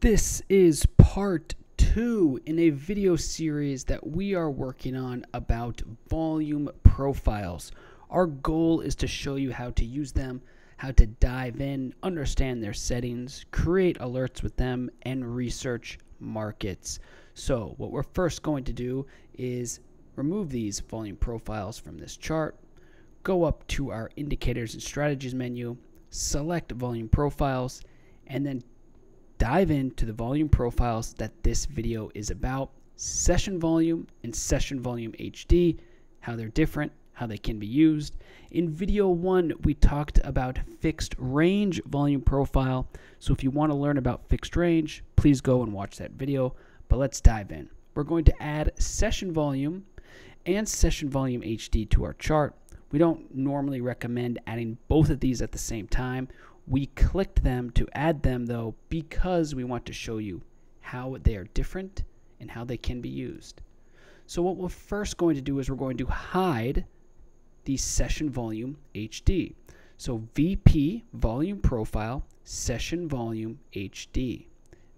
This is part two in a video series that we are working on about volume profiles. Our goal is to show you how to use them, how to dive in, understand their settings, create alerts with them, and research markets. So, what we're first going to do is remove these volume profiles from this chart, go up to our indicators and strategies menu, select volume profiles, and then dive into the volume profiles that this video is about session volume and session volume HD, how they're different, how they can be used. In video one, we talked about fixed range volume profile. So if you want to learn about fixed range, please go and watch that video. But let's dive in. We're going to add session volume and session volume HD to our chart. We don't normally recommend adding both of these at the same time. We clicked them to add them though because we want to show you how they are different and how they can be used. So what we're first going to do is we're going to hide the session volume HD. So VP volume profile session volume HD.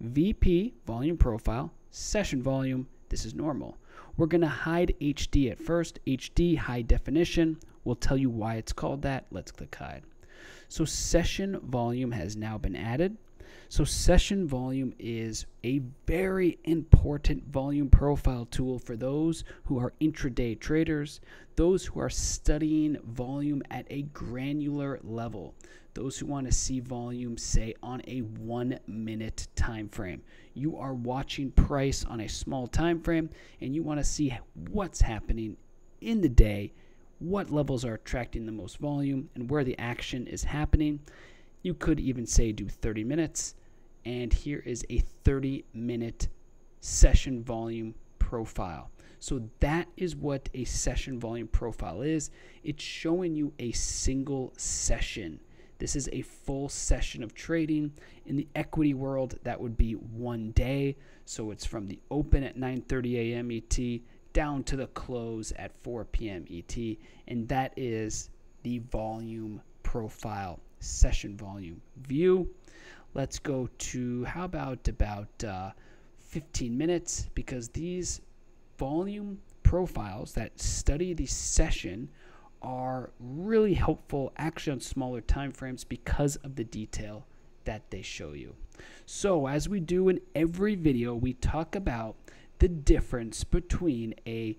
VP volume profile session volume this is normal. We're going to hide HD at first. HD high definition. We'll tell you why it's called that. Let's click hide. So session volume has now been added. So session volume is a very important volume profile tool for those who are intraday traders, those who are studying volume at a granular level, those who want to see volume say on a 1 minute time frame. You are watching price on a small time frame and you want to see what's happening in the day what levels are attracting the most volume, and where the action is happening. You could even say do 30 minutes, and here is a 30 minute session volume profile. So that is what a session volume profile is. It's showing you a single session. This is a full session of trading. In the equity world, that would be one day. So it's from the open at 9:30 a.m. ET down to the close at 4 p.m. ET, and that is the volume profile session volume view. Let's go to how about about uh, 15 minutes because these volume profiles that study the session are really helpful actually on smaller time frames because of the detail that they show you. So as we do in every video, we talk about the difference between a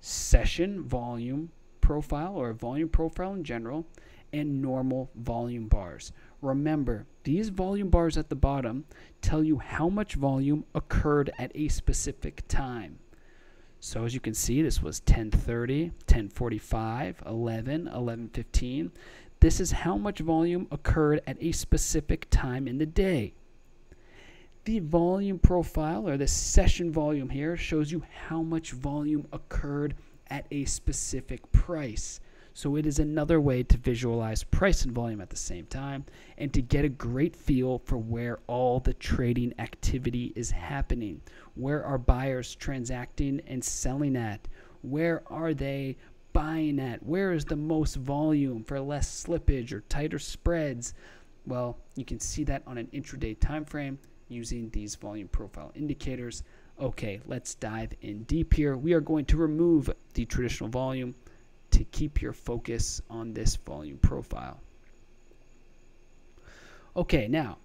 session volume profile or a volume profile in general and normal volume bars. Remember, these volume bars at the bottom tell you how much volume occurred at a specific time. So as you can see, this was 1030, 1045, 11, 1115. This is how much volume occurred at a specific time in the day the volume profile or the session volume here shows you how much volume occurred at a specific price. So it is another way to visualize price and volume at the same time and to get a great feel for where all the trading activity is happening. Where are buyers transacting and selling at? Where are they buying at? Where is the most volume for less slippage or tighter spreads? Well, you can see that on an intraday time frame using these volume profile indicators. Okay, let's dive in deep here. We are going to remove the traditional volume to keep your focus on this volume profile. Okay, now,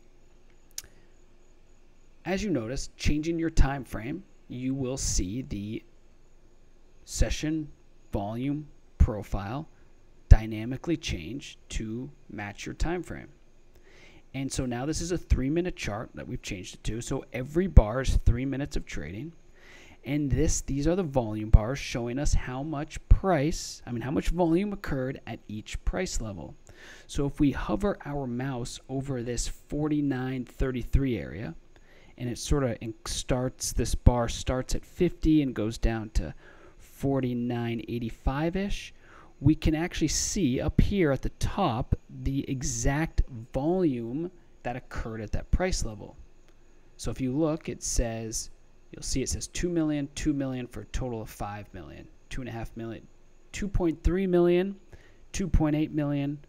as you notice, changing your time frame, you will see the session volume profile dynamically change to match your time frame. And so now this is a three minute chart that we've changed it to. So every bar is three minutes of trading. And this, these are the volume bars showing us how much price, I mean, how much volume occurred at each price level. So if we hover our mouse over this 49.33 area, and it sort of starts, this bar starts at 50 and goes down to 49.85 ish, we can actually see up here at the top the exact volume that occurred at that price level. So if you look, it says, you'll see it says 2 million, 2 million for a total of 5 million, 2.5 million, 2.3 million, 2.8 million,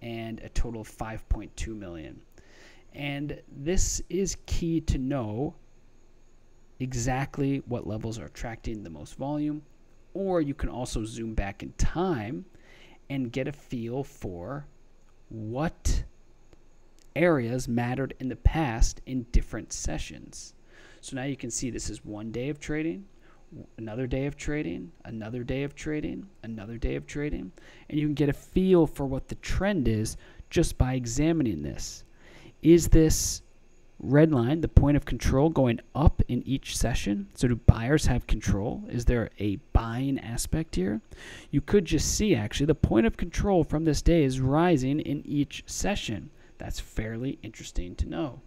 and a total of 5.2 million. And this is key to know exactly what levels are attracting the most volume. Or you can also zoom back in time and get a feel for what areas mattered in the past in different sessions. So now you can see this is one day of trading, another day of trading, another day of trading, another day of trading, and you can get a feel for what the trend is just by examining this. Is this red line the point of control going up in each session? So do buyers have control? Is there a buying aspect here? You could just see actually the point of control from this day is rising in each session. That's fairly interesting to know.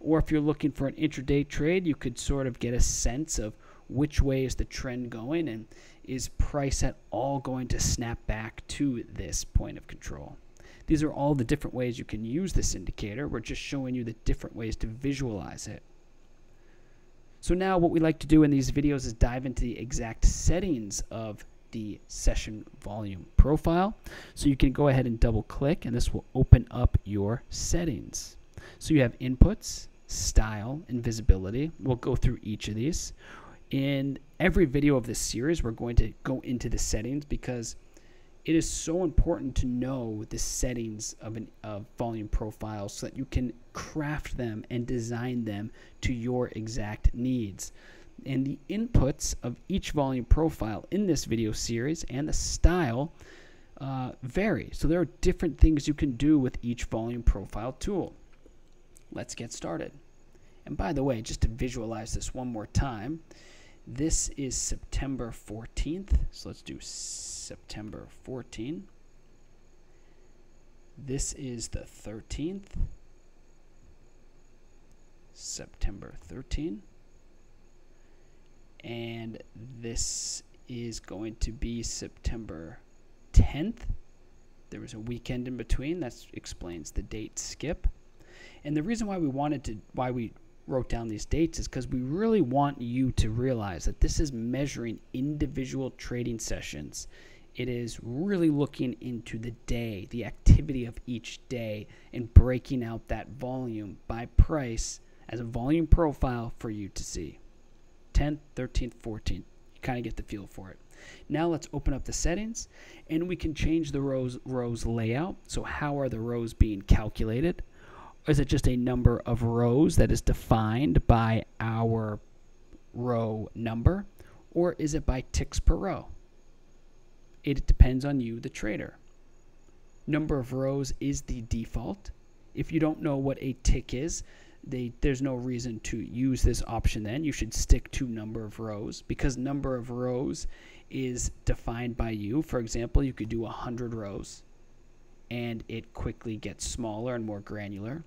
Or if you're looking for an intraday trade, you could sort of get a sense of which way is the trend going and is price at all going to snap back to this point of control. These are all the different ways you can use this indicator. We're just showing you the different ways to visualize it. So now what we like to do in these videos is dive into the exact settings of the session volume profile. So you can go ahead and double click and this will open up your settings. So you have inputs, style, and visibility. We'll go through each of these. In every video of this series, we're going to go into the settings because it is so important to know the settings of an of volume profiles so that you can craft them and design them to your exact needs. And the inputs of each volume profile in this video series and the style uh, vary. So there are different things you can do with each volume profile tool. Let's get started. And by the way, just to visualize this one more time, this is September 14th. So let's do September 14. This is the 13th. September 13. And this is going to be September 10th. There was a weekend in between. That explains the date skip. And the reason why we wanted to, why we wrote down these dates is because we really want you to realize that this is measuring individual trading sessions. It is really looking into the day, the activity of each day, and breaking out that volume by price as a volume profile for you to see. 10th, 13th, 14th. You kind of get the feel for it. Now let's open up the settings and we can change the rows rows layout. So how are the rows being calculated? Is it just a number of rows that is defined by our row number, or is it by ticks per row? It depends on you, the trader. Number of rows is the default. If you don't know what a tick is, they, there's no reason to use this option then. You should stick to number of rows because number of rows is defined by you. For example, you could do 100 rows and it quickly gets smaller and more granular.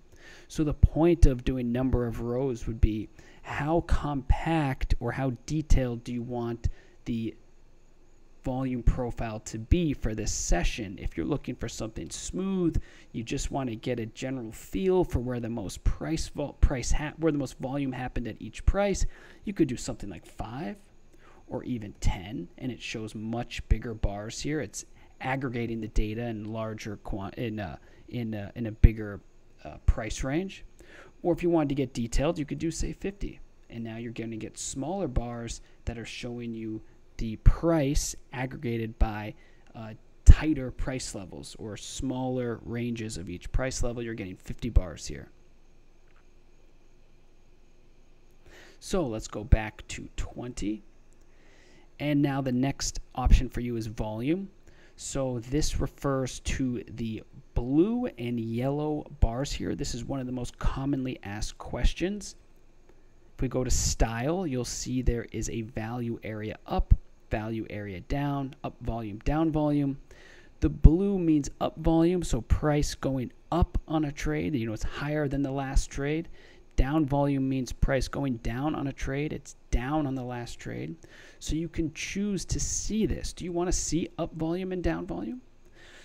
So the point of doing number of rows would be how compact or how detailed do you want the volume profile to be for this session. If you're looking for something smooth, you just want to get a general feel for where the most price price where the most volume happened at each price, you could do something like 5 or even 10 and it shows much bigger bars here. It's aggregating the data in larger in a, in a, in a bigger uh, price range. Or if you wanted to get detailed, you could do, say, 50. And now you're going to get smaller bars that are showing you the price aggregated by uh, tighter price levels or smaller ranges of each price level. You're getting 50 bars here. So let's go back to 20. And now the next option for you is volume. So this refers to the blue and yellow bars here. This is one of the most commonly asked questions. If we go to style, you'll see there is a value area up, value area down, up volume, down volume. The blue means up volume, so price going up on a trade. You know, it's higher than the last trade. Down volume means price going down on a trade. It's down on the last trade. So you can choose to see this. Do you want to see up volume and down volume?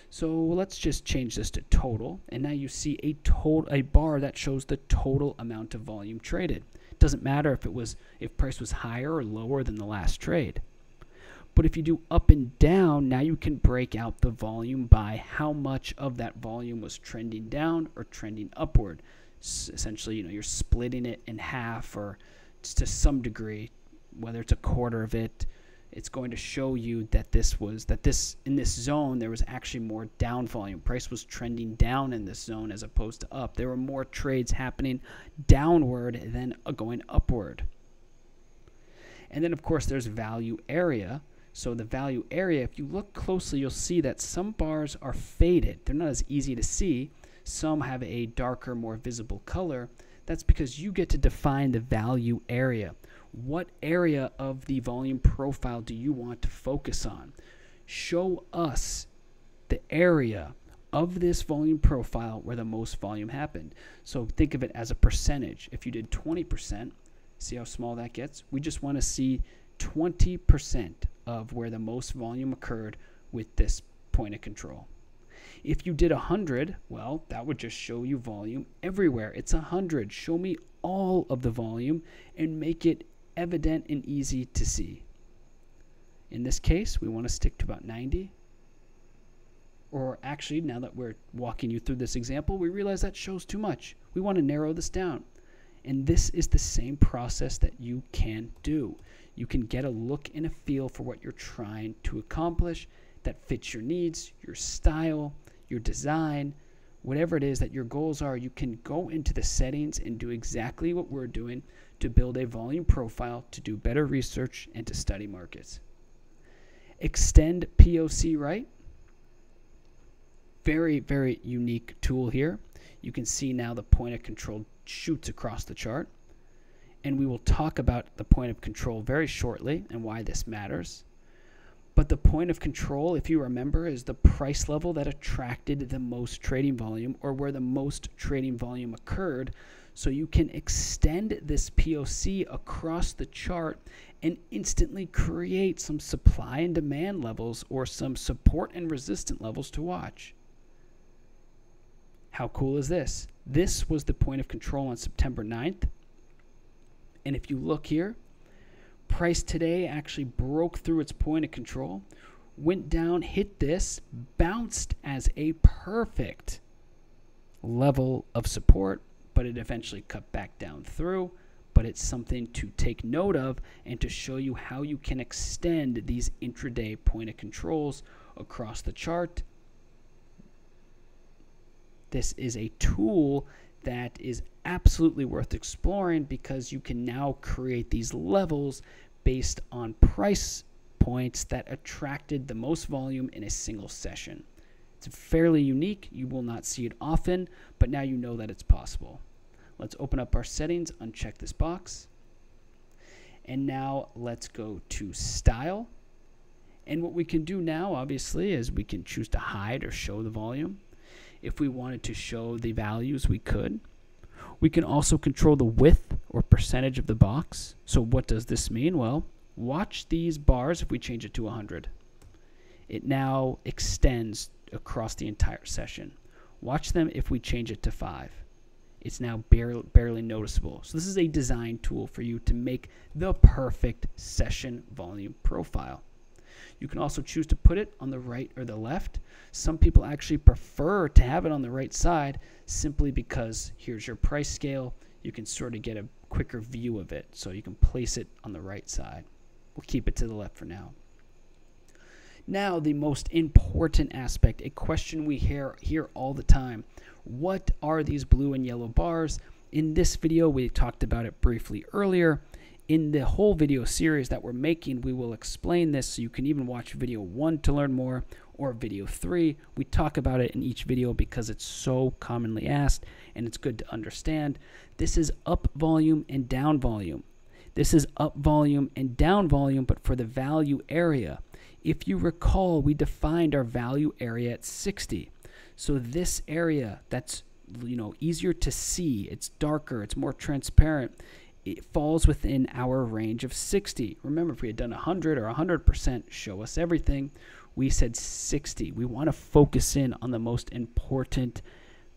So let's just change this to total. And now you see a total a bar that shows the total amount of volume traded. It doesn't matter if it was if price was higher or lower than the last trade. But if you do up and down, now you can break out the volume by how much of that volume was trending down or trending upward. essentially, you know, you're splitting it in half or to some degree, whether it's a quarter of it, it's going to show you that this was that this in this zone there was actually more down volume. Price was trending down in this zone as opposed to up. There were more trades happening downward than uh, going upward. And then of course there's value area. So the value area, if you look closely, you'll see that some bars are faded. They're not as easy to see. Some have a darker, more visible color. That's because you get to define the value area. What area of the volume profile do you want to focus on? Show us the area of this volume profile where the most volume happened. So think of it as a percentage. If you did 20%, see how small that gets? We just want to see 20% of where the most volume occurred with this point of control. If you did 100, well, that would just show you volume everywhere. It's 100. Show me all of the volume and make it evident and easy to see. In this case, we want to stick to about 90. Or actually, now that we're walking you through this example, we realize that shows too much. We want to narrow this down. And this is the same process that you can do. You can get a look and a feel for what you're trying to accomplish that fits your needs, your style, your design, whatever it is that your goals are, you can go into the settings and do exactly what we're doing to build a volume profile to do better research and to study markets. Extend POC right. Very, very unique tool here. You can see now the point of control shoots across the chart. And we will talk about the point of control very shortly and why this matters. But the point of control, if you remember, is the price level that attracted the most trading volume or where the most trading volume occurred. So you can extend this POC across the chart and instantly create some supply and demand levels or some support and resistance levels to watch. How cool is this? This was the point of control on September 9th. And if you look here, price today actually broke through its point of control, went down, hit this, bounced as a perfect level of support, but it eventually cut back down through. But it's something to take note of and to show you how you can extend these intraday point of controls across the chart. This is a tool that is absolutely worth exploring because you can now create these levels based on price points that attracted the most volume in a single session. It's fairly unique. You will not see it often, but now you know that it's possible. Let's open up our settings, uncheck this box. And now let's go to style. And what we can do now, obviously, is we can choose to hide or show the volume. If we wanted to show the values, we could. We can also control the width or percentage of the box. So what does this mean? Well, watch these bars if we change it to 100. It now extends across the entire session. Watch them if we change it to 5 it's now barely, barely noticeable. So this is a design tool for you to make the perfect session volume profile. You can also choose to put it on the right or the left. Some people actually prefer to have it on the right side simply because here's your price scale. You can sort of get a quicker view of it. So you can place it on the right side. We'll keep it to the left for now. Now, the most important aspect, a question we hear, hear all the time what are these blue and yellow bars? In this video, we talked about it briefly earlier. In the whole video series that we're making, we will explain this so you can even watch video 1 to learn more or video 3. We talk about it in each video because it's so commonly asked and it's good to understand. This is up volume and down volume. This is up volume and down volume, but for the value area. If you recall, we defined our value area at 60. So this area that's you know easier to see, it's darker, it's more transparent. It falls within our range of 60. Remember, if we had done 100 or 100%, show us everything. We said 60. We want to focus in on the most important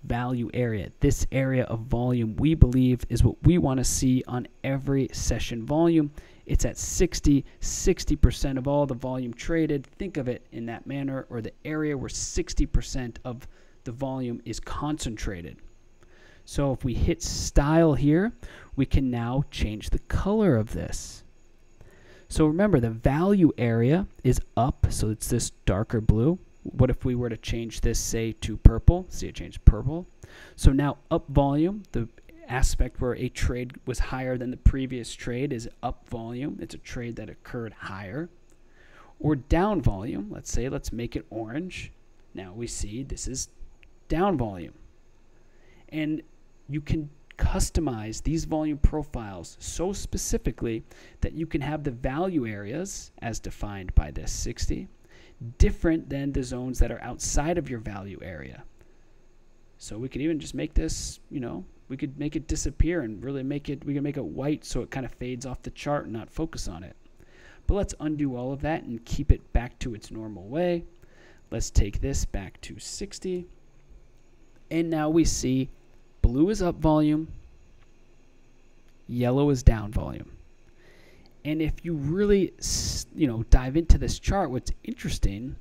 value area. This area of volume we believe is what we want to see on every session volume. It's at 60, 60% of all the volume traded. Think of it in that manner, or the area where 60% of the volume is concentrated. So if we hit style here, we can now change the color of this. So remember, the value area is up, so it's this darker blue. What if we were to change this, say, to purple? See, it changed purple. So now up volume, the aspect where a trade was higher than the previous trade is up volume. It's a trade that occurred higher. Or down volume, let's say, let's make it orange. Now we see this is down volume. And you can customize these volume profiles so specifically that you can have the value areas as defined by this 60 different than the zones that are outside of your value area. So we could even just make this, you know, we could make it disappear and really make it, we can make it white so it kind of fades off the chart and not focus on it. But let's undo all of that and keep it back to its normal way. Let's take this back to 60. And now we see Blue is up volume, yellow is down volume. And if you really, you know, dive into this chart, what's interesting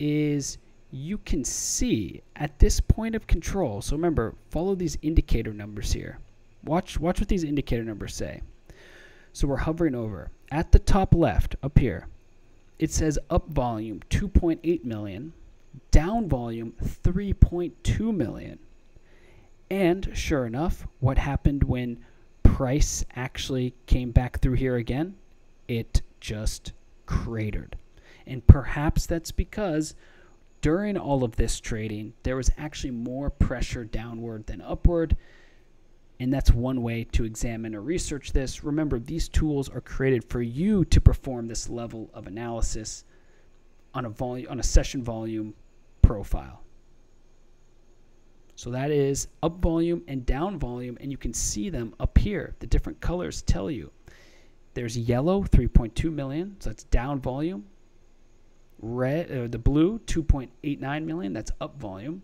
is you can see at this point of control. So remember, follow these indicator numbers here. Watch watch what these indicator numbers say. So we're hovering over. At the top left, up here, it says up volume 2.8 million, down volume 3.2 million. And sure enough, what happened when price actually came back through here again? It just cratered. And perhaps that's because during all of this trading, there was actually more pressure downward than upward. And that's one way to examine or research this. Remember, these tools are created for you to perform this level of analysis on a volume on a session volume profile. So that is up volume and down volume, and you can see them up here. The different colors tell you. There's yellow, 3.2 million, so that's down volume. Red, uh, the blue, 2.89 million, that's up volume.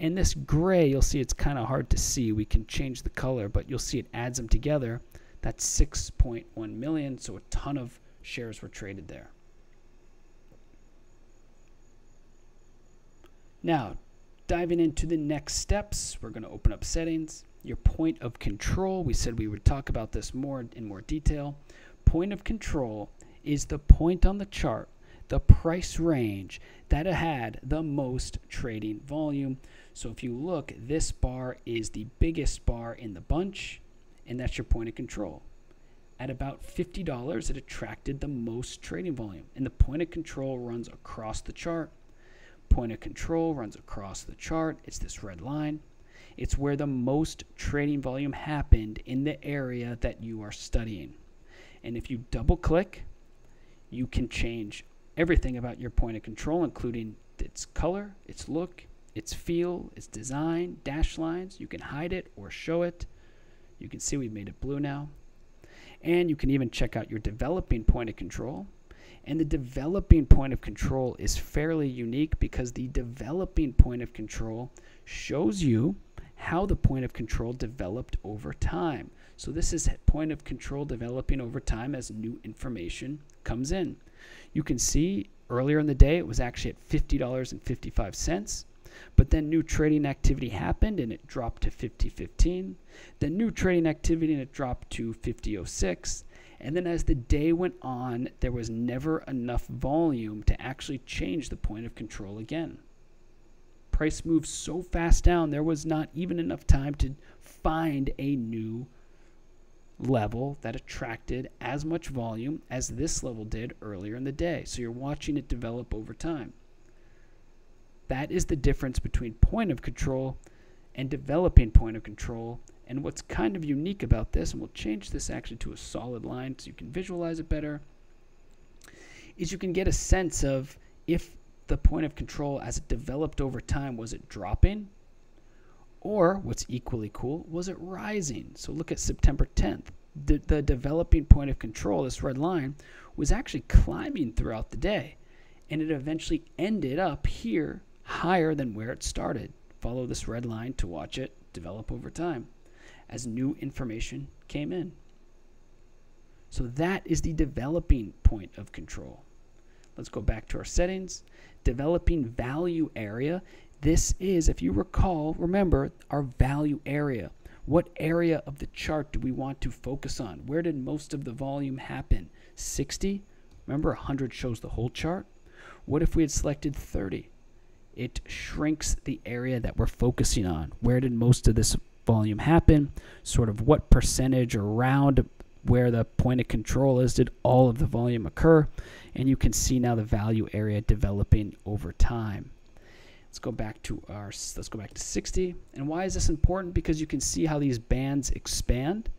And this gray, you'll see it's kind of hard to see. We can change the color, but you'll see it adds them together. That's 6.1 million, so a ton of shares were traded there. Now, diving into the next steps, we're going to open up settings. Your point of control, we said we would talk about this more in more detail. Point of control is the point on the chart, the price range that had the most trading volume. So if you look, this bar is the biggest bar in the bunch, and that's your point of control. At about $50, it attracted the most trading volume, and the point of control runs across the chart Point of control runs across the chart. It's this red line. It's where the most trading volume happened in the area that you are studying. And if you double click, you can change everything about your point of control, including its color, its look, its feel, its design, dash lines. You can hide it or show it. You can see we've made it blue now. And you can even check out your developing point of control. And the developing point of control is fairly unique because the developing point of control shows you how the point of control developed over time. So this is point of control developing over time as new information comes in. You can see earlier in the day it was actually at $50.55. But then new trading activity happened and it dropped to 50.15. Then new trading activity and it dropped to 50.06. And then as the day went on, there was never enough volume to actually change the point of control again. Price moved so fast down, there was not even enough time to find a new level that attracted as much volume as this level did earlier in the day. So you're watching it develop over time. That is the difference between point of control and developing point of control and what's kind of unique about this, and we'll change this actually to a solid line so you can visualize it better, is you can get a sense of if the point of control as it developed over time, was it dropping? Or what's equally cool, was it rising? So look at September 10th. The, the developing point of control, this red line, was actually climbing throughout the day. And it eventually ended up here higher than where it started. Follow this red line to watch it develop over time as new information came in. So that is the developing point of control. Let's go back to our settings. Developing value area. This is, if you recall, remember our value area. What area of the chart do we want to focus on? Where did most of the volume happen? 60? Remember, 100 shows the whole chart. What if we had selected 30? It shrinks the area that we're focusing on. Where did most of this volume happen? Sort of what percentage around where the point of control is did all of the volume occur? And you can see now the value area developing over time. Let's go back to our, let's go back to 60. And why is this important? Because you can see how these bands expand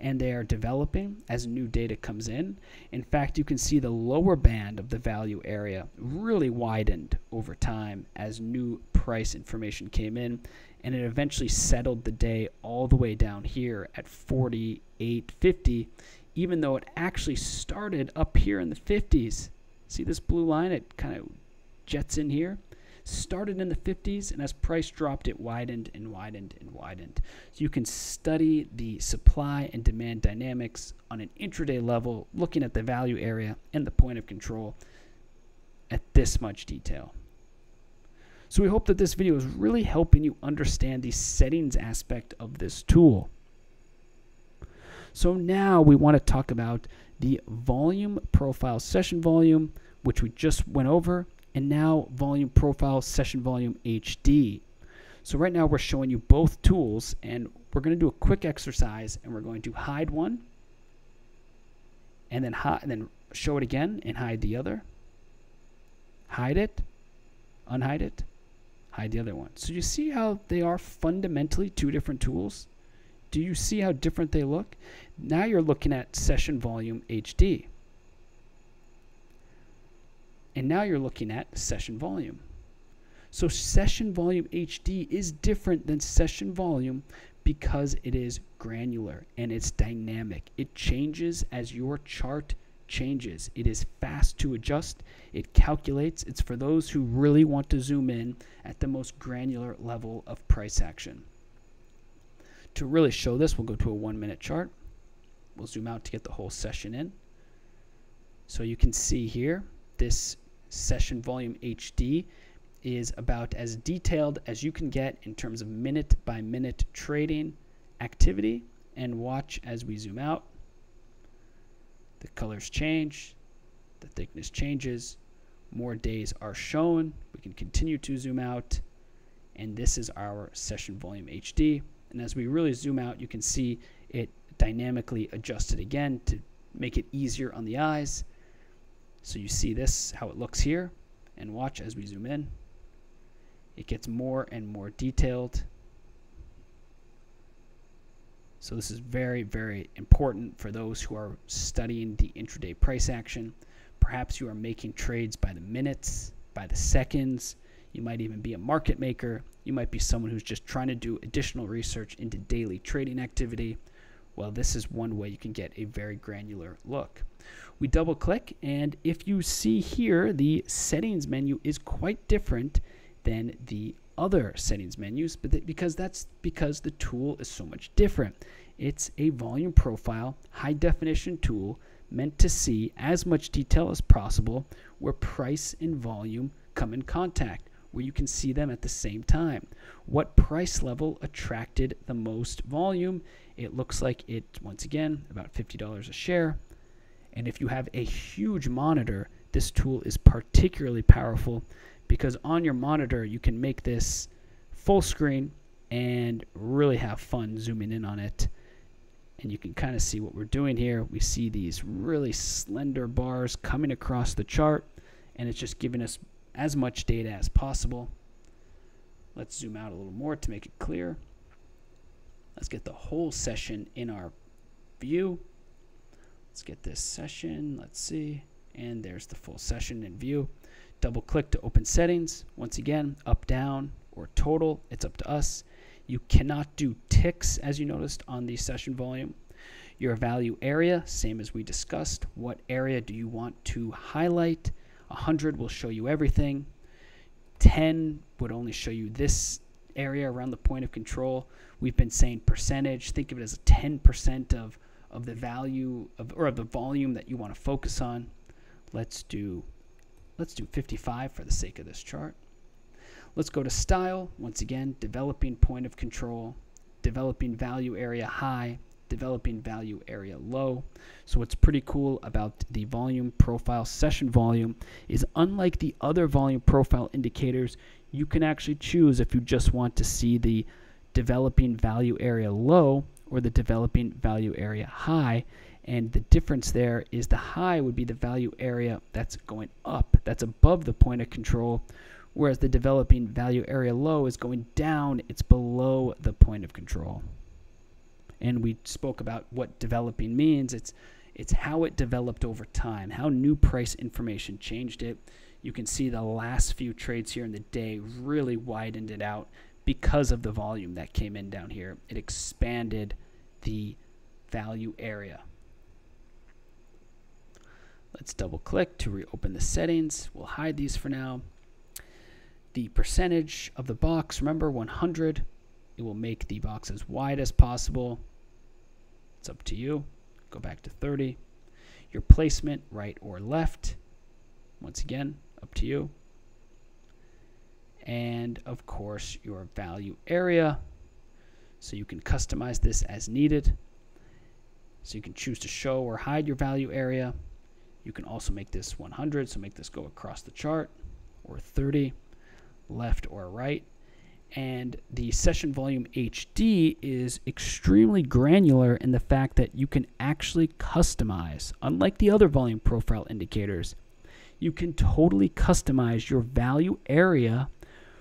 and they are developing as new data comes in. In fact, you can see the lower band of the value area really widened over time as new price information came in and it eventually settled the day all the way down here at 48.50 even though it actually started up here in the 50s. See this blue line? It kind of jets in here started in the 50s, and as price dropped, it widened and widened and widened. So you can study the supply and demand dynamics on an intraday level, looking at the value area and the point of control at this much detail. So we hope that this video is really helping you understand the settings aspect of this tool. So now we want to talk about the volume profile session volume, which we just went over, and now volume profile session volume HD. So right now we're showing you both tools and we're going to do a quick exercise and we're going to hide one and then and then show it again and hide the other. Hide it, unhide it, hide the other one. So you see how they are fundamentally two different tools? Do you see how different they look? Now you're looking at session volume HD. And now you're looking at session volume. So session volume HD is different than session volume because it is granular and it's dynamic. It changes as your chart changes. It is fast to adjust. It calculates. It's for those who really want to zoom in at the most granular level of price action. To really show this, we'll go to a one minute chart. We'll zoom out to get the whole session in. So you can see here, this session volume HD is about as detailed as you can get in terms of minute by minute trading activity. And watch as we zoom out. The colors change, the thickness changes, more days are shown. We can continue to zoom out. And this is our session volume HD. And as we really zoom out, you can see it dynamically adjusted again to make it easier on the eyes. So you see this, how it looks here, and watch as we zoom in. It gets more and more detailed. So this is very, very important for those who are studying the intraday price action. Perhaps you are making trades by the minutes, by the seconds. You might even be a market maker. You might be someone who's just trying to do additional research into daily trading activity. Well, this is one way you can get a very granular look. We double click and if you see here, the settings menu is quite different than the other settings menus, but th because that's because the tool is so much different. It's a volume profile, high definition tool meant to see as much detail as possible where price and volume come in contact, where you can see them at the same time. What price level attracted the most volume? It looks like it, once again, about $50 a share. And if you have a huge monitor, this tool is particularly powerful because on your monitor you can make this full screen and really have fun zooming in on it. And you can kind of see what we're doing here. We see these really slender bars coming across the chart and it's just giving us as much data as possible. Let's zoom out a little more to make it clear. Let's get the whole session in our view. Let's get this session. Let's see. And there's the full session in view. Double click to open settings. Once again, up, down, or total. It's up to us. You cannot do ticks as you noticed on the session volume. Your value area, same as we discussed. What area do you want to highlight? 100 will show you everything. 10 would only show you this area around the point of control. We've been saying percentage. Think of it as 10% of of the value of or of the volume that you want to focus on. Let's do let's do 55 for the sake of this chart. Let's go to style. Once again, developing point of control, developing value area high, developing value area low. So what's pretty cool about the volume profile session volume is unlike the other volume profile indicators, you can actually choose if you just want to see the developing value area low or the developing value area high. And the difference there is the high would be the value area that's going up, that's above the point of control, whereas the developing value area low is going down, it's below the point of control. And we spoke about what developing means. It's it's how it developed over time, how new price information changed it. You can see the last few trades here in the day really widened it out because of the volume that came in down here. It expanded the value area. Let's double click to reopen the settings. We'll hide these for now. The percentage of the box, remember 100. It will make the box as wide as possible. It's up to you. Go back to 30. Your placement, right or left. Once again, up to you. And of course, your value area. So you can customize this as needed. So you can choose to show or hide your value area. You can also make this 100, so make this go across the chart, or 30, left or right. And the session volume HD is extremely granular in the fact that you can actually customize, unlike the other volume profile indicators, you can totally customize your value area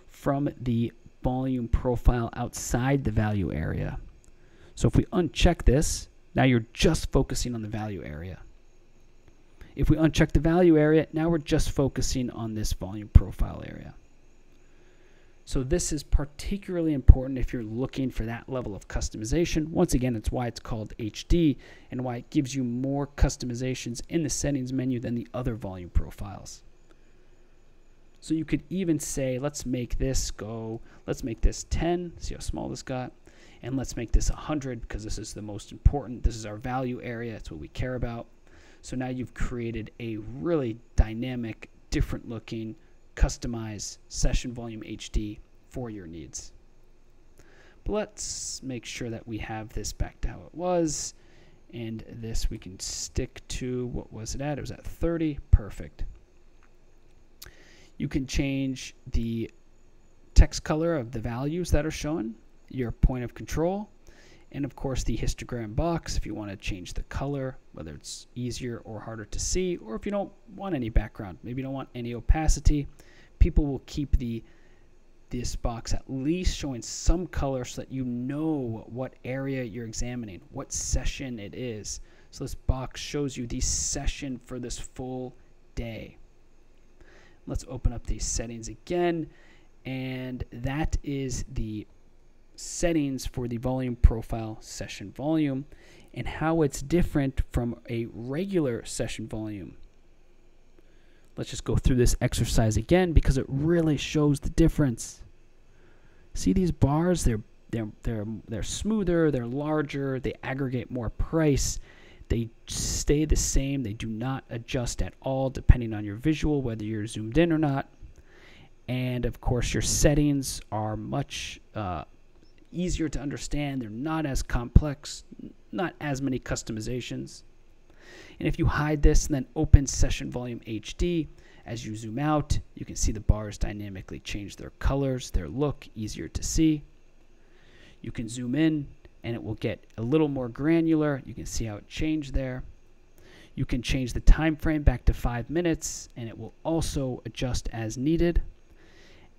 from the volume profile outside the value area. So if we uncheck this, now you're just focusing on the value area. If we uncheck the value area, now we're just focusing on this volume profile area. So this is particularly important if you're looking for that level of customization. Once again, it's why it's called HD and why it gives you more customizations in the settings menu than the other volume profiles. So you could even say, let's make this go, let's make this 10, see how small this got, and let's make this 100 because this is the most important. This is our value area, it's what we care about. So now you've created a really dynamic, different looking, customized session volume HD for your needs. But let's make sure that we have this back to how it was. And this we can stick to, what was it at? It was at 30, perfect. You can change the text color of the values that are shown, your point of control, and of course the histogram box if you want to change the color, whether it's easier or harder to see, or if you don't want any background, maybe you don't want any opacity, people will keep the this box at least showing some color so that you know what area you're examining, what session it is. So this box shows you the session for this full day. Let's open up these settings again. And that is the settings for the volume profile session volume and how it's different from a regular session volume. Let's just go through this exercise again because it really shows the difference. See these bars? They're they're they're they're smoother, they're larger, they aggregate more price. They stay the same. They do not adjust at all depending on your visual, whether you're zoomed in or not. And of course, your settings are much uh, easier to understand. They're not as complex, not as many customizations. And if you hide this and then open Session Volume HD, as you zoom out, you can see the bars dynamically change their colors, their look, easier to see. You can zoom in and it will get a little more granular. You can see how it changed there. You can change the time frame back to five minutes and it will also adjust as needed.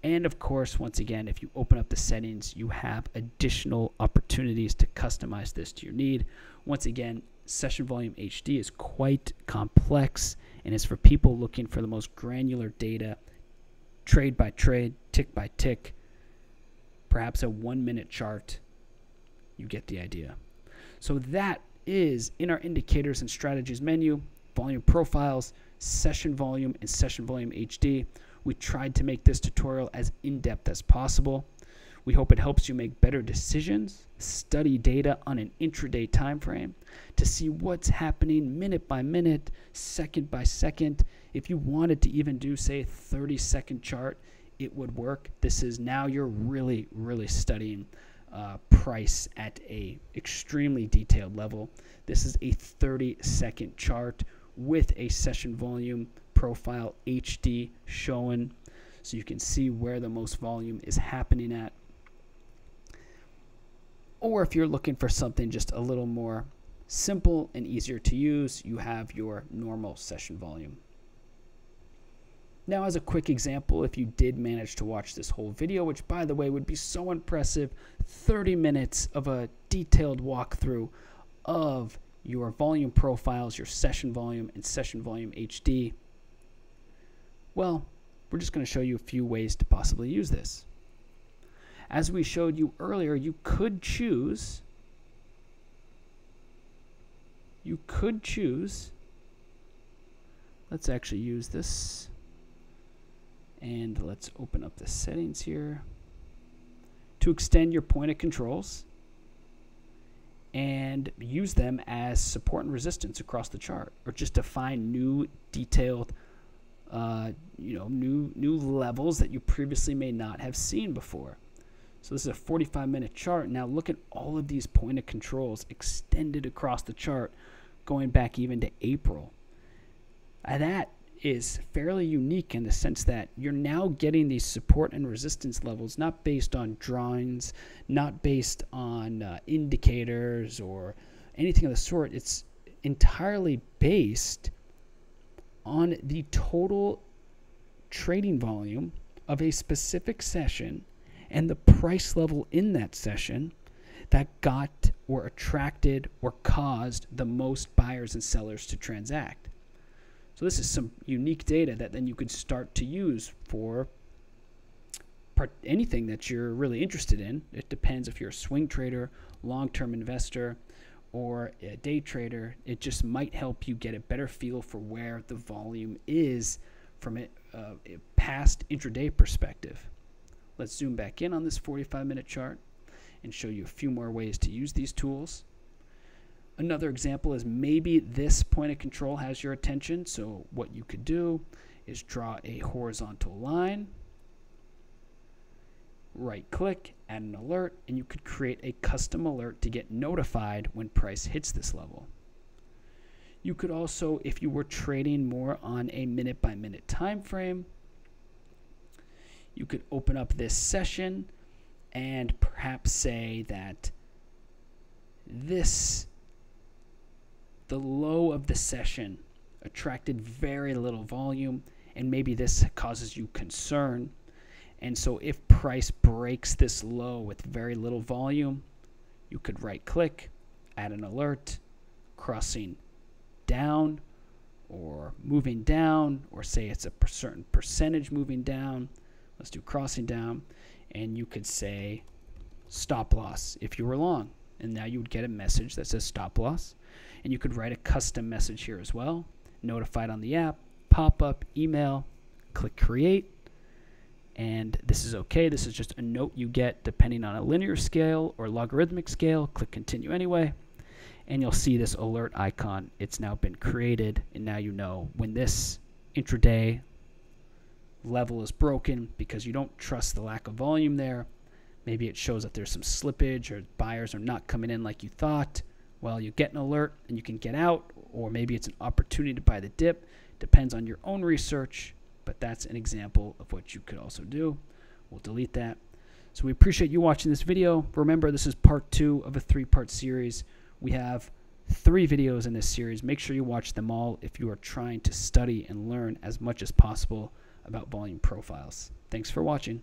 And of course, once again, if you open up the settings, you have additional opportunities to customize this to your need. Once again, Session Volume HD is quite complex and is for people looking for the most granular data, trade by trade, tick by tick, perhaps a one minute chart. You get the idea. So that is in our indicators and strategies menu, volume profiles, session volume, and session volume HD. We tried to make this tutorial as in-depth as possible. We hope it helps you make better decisions, study data on an intraday time frame to see what's happening minute by minute, second by second. If you wanted to even do say a 30 second chart, it would work. This is now you're really, really studying uh, price at a extremely detailed level. This is a 30 second chart with a session volume profile HD showing so you can see where the most volume is happening at. Or if you're looking for something just a little more simple and easier to use, you have your normal session volume. Now, as a quick example, if you did manage to watch this whole video, which by the way would be so impressive, 30 minutes of a detailed walkthrough of your volume profiles, your session volume, and session volume HD. Well, we're just going to show you a few ways to possibly use this. As we showed you earlier, you could choose you could choose let's actually use this and let's open up the settings here to extend your point of controls and use them as support and resistance across the chart or just to find new detailed uh, you know new new levels that you previously may not have seen before. So this is a 45 minute chart. Now look at all of these point of controls extended across the chart going back even to April. And that is fairly unique in the sense that you're now getting these support and resistance levels not based on drawings, not based on uh, indicators or anything of the sort. It's entirely based on the total trading volume of a specific session and the price level in that session that got or attracted or caused the most buyers and sellers to transact. So this is some unique data that then you could start to use for anything that you're really interested in. It depends if you're a swing trader, long-term investor, or a day trader. It just might help you get a better feel for where the volume is from a, uh, a past intraday perspective. Let's zoom back in on this 45 minute chart and show you a few more ways to use these tools. Another example is maybe this point of control has your attention. So what you could do is draw a horizontal line, right click, add an alert, and you could create a custom alert to get notified when price hits this level. You could also, if you were trading more on a minute by minute time frame, you could open up this session and perhaps say that this the low of the session attracted very little volume, and maybe this causes you concern. And so, if price breaks this low with very little volume, you could right click, add an alert, crossing down, or moving down, or say it's a certain percentage moving down. Let's do crossing down, and you could say stop loss if you were long. And now you would get a message that says stop loss and you could write a custom message here as well. Notified on the app, pop up, email, click create. And this is okay. This is just a note you get depending on a linear scale or logarithmic scale. Click continue anyway. And you'll see this alert icon. It's now been created. And now you know when this intraday level is broken because you don't trust the lack of volume there. Maybe it shows that there's some slippage or buyers are not coming in like you thought well, you get an alert and you can get out, or maybe it's an opportunity to buy the dip. Depends on your own research, but that's an example of what you could also do. We'll delete that. So we appreciate you watching this video. Remember, this is part two of a three-part series. We have three videos in this series. Make sure you watch them all if you are trying to study and learn as much as possible about volume profiles. Thanks for watching.